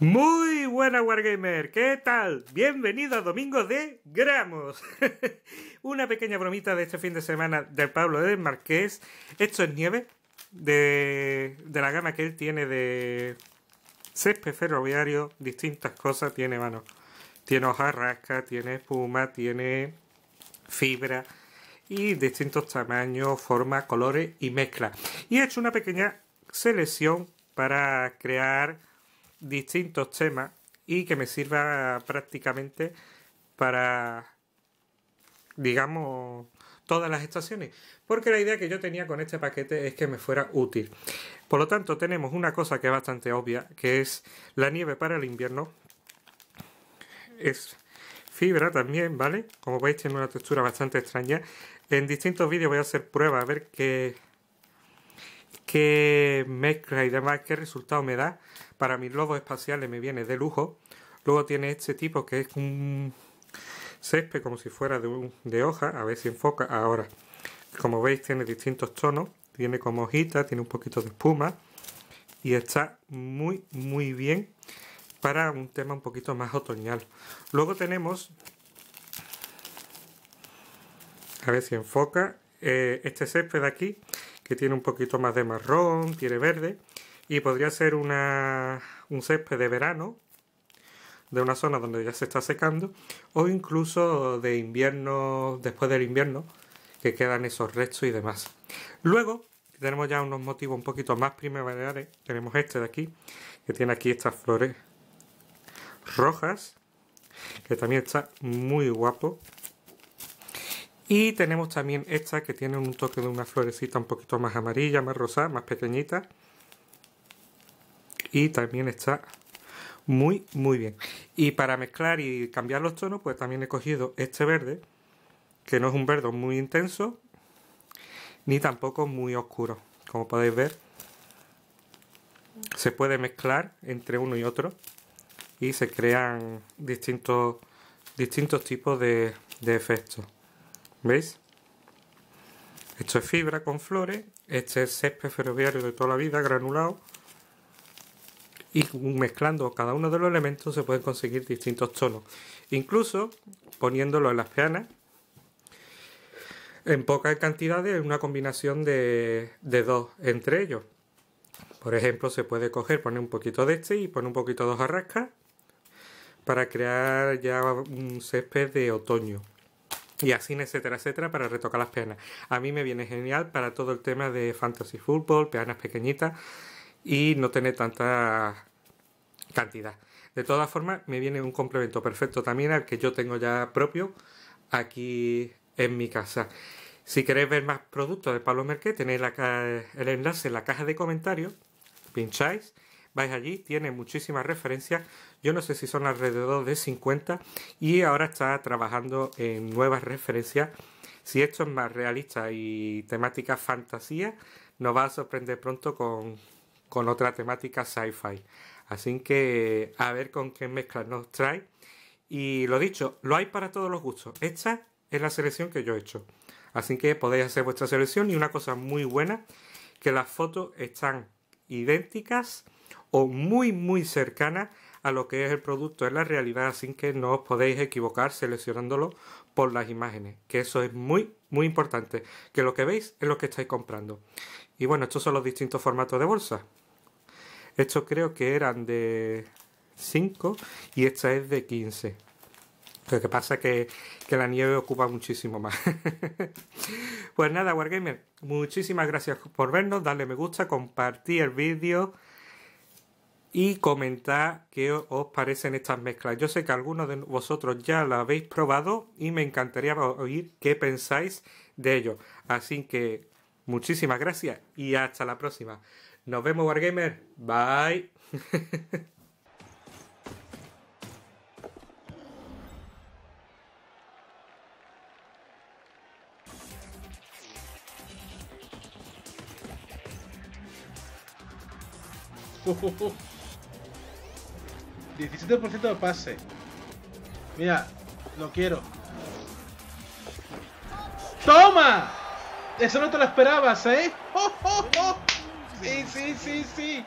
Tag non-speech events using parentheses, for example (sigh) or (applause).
Muy buena Wargamer, ¿qué tal? Bienvenido a Domingo de Gramos. (laughs) Una pequeña bromita de este fin de semana del Pablo del Marqués. Esto es nieve de, de la gama que él tiene de césped ferroviario, distintas cosas. Tiene, mano, tiene hojarrasca, tiene espuma, tiene fibra y distintos tamaños, formas, colores y mezcla. Y he hecho una pequeña selección para crear distintos temas y que me sirva prácticamente para, digamos, todas las estaciones. Porque la idea que yo tenía con este paquete es que me fuera útil. Por lo tanto, tenemos una cosa que es bastante obvia, que es la nieve para el invierno. Es fibra también, ¿vale? Como veis, tiene una textura bastante extraña. En distintos vídeos voy a hacer pruebas a ver qué, qué mezcla y demás, qué resultado me da. Para mis lobos espaciales me viene de lujo. Luego tiene este tipo que es un césped como si fuera de, de hoja. A ver si enfoca ahora. Como veis tiene distintos tonos. Tiene como hojita, tiene un poquito de espuma. Y está muy, muy bien para un tema un poquito más otoñal. Luego tenemos, a ver si enfoca, eh, este césped de aquí, que tiene un poquito más de marrón, tiene verde, y podría ser una, un césped de verano, de una zona donde ya se está secando, o incluso de invierno, después del invierno, que quedan esos restos y demás. Luego tenemos ya unos motivos un poquito más primaverales. Tenemos este de aquí, que tiene aquí estas flores rojas, que también está muy guapo. Y tenemos también esta que tiene un toque de una florecita un poquito más amarilla, más rosada, más pequeñita. Y también está muy, muy bien. Y para mezclar y cambiar los tonos, pues también he cogido este verde, que no es un verde muy intenso, ni tampoco muy oscuro. Como podéis ver, se puede mezclar entre uno y otro y se crean distintos, distintos tipos de, de efectos. ¿Veis? Esto es fibra con flores, este es césped ferroviario de toda la vida, granulado. Y mezclando cada uno de los elementos se pueden conseguir distintos tonos. Incluso poniéndolo en las peanas, en pocas cantidades, una combinación de, de dos entre ellos. Por ejemplo, se puede coger, poner un poquito de este y poner un poquito de hojarrasca para crear ya un césped de otoño y así, etcétera, etcétera, para retocar las peanas. A mí me viene genial para todo el tema de fantasy football, peanas pequeñitas y no tener tanta cantidad. De todas formas, me viene un complemento perfecto también al que yo tengo ya propio aquí en mi casa. Si queréis ver más productos de Pablo Merqué, tenéis el enlace en la caja de comentarios, pincháis vais allí, tiene muchísimas referencias, yo no sé si son alrededor de 50 y ahora está trabajando en nuevas referencias. Si esto es más realista y temática fantasía, nos va a sorprender pronto con, con otra temática sci-fi. Así que a ver con qué mezcla nos trae. Y lo dicho, lo hay para todos los gustos. Esta es la selección que yo he hecho. Así que podéis hacer vuestra selección y una cosa muy buena, que las fotos están idénticas o muy muy cercana a lo que es el producto en la realidad, así que no os podéis equivocar seleccionándolo por las imágenes, que eso es muy muy importante, que lo que veis es lo que estáis comprando. Y bueno, estos son los distintos formatos de bolsa. Estos creo que eran de 5 y esta es de 15. Lo que pasa es que, que la nieve ocupa muchísimo más. (laughs) pues nada, Wargamer, muchísimas gracias por vernos, darle me gusta, compartir el vídeo y comentar qué os parecen estas mezclas. Yo sé que algunos de vosotros ya la habéis probado y me encantaría oír qué pensáis de ello. Así que muchísimas gracias y hasta la próxima. Nos vemos Wargamer. Bye. (laughs) (laughs) Uh, uh, uh. 17% de pase. Mira, lo quiero. ¡Toma! Eso no te lo esperabas, ¿eh? ¡Oh, oh, oh! Sí, sí, sí, sí.